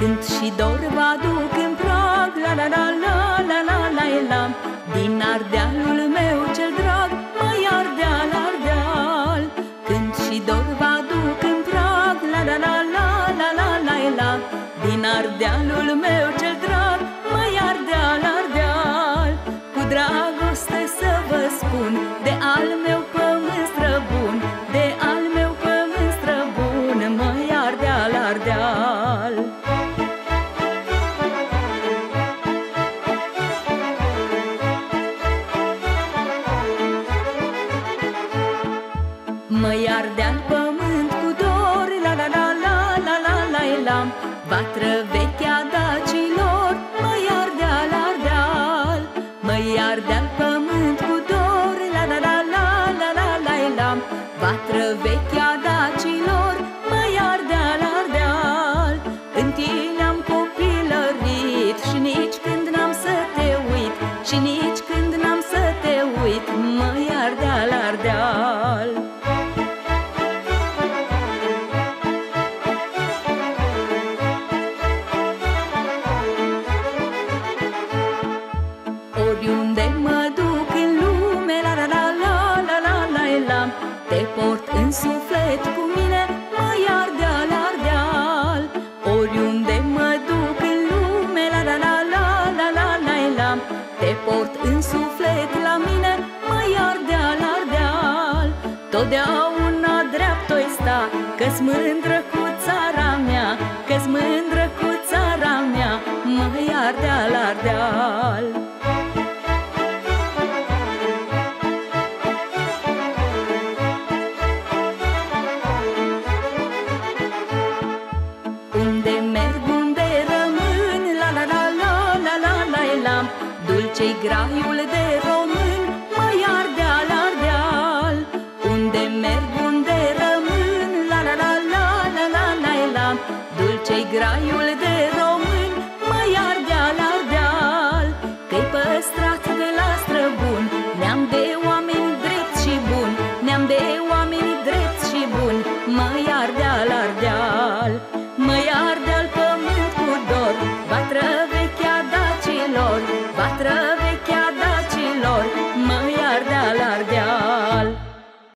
Cânt și dor vă aduc în prag La la la la la la la la Din Ardealul meu cel drag Mai Ardeal, Ardeal Cânt și dor vă aduc în prag La la la la la la la la Din Ardealul meu cel drag Măi ardeal pământ cu dor La la la la la la la la Vatră vechea dacilor Măi ardeal, ardeal Măi ardeal pământ cu dor La la la la la la la la Vatră vechea dacilor Măi ardeal, ardeal În tine am copilărit Și nici când n-am să te uit Și nici când Totdeauna dreaptă-i sta Că-s mândră cu țara mea Că-s mândră cu țara mea Mă ardeal, ardeal. Unde merg, unde rămân La la la la la la la la Dulce-i graiul de Dulce-i graiul de român, mai ardeal, ardeal Că-i păstrat de la străbun, neam de oameni drept și bun Neam de oameni drept și bun, mai ardeal, ardeal Mai ardeal pământ cu dor, batră vechea dacilor, batră